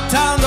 my town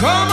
Como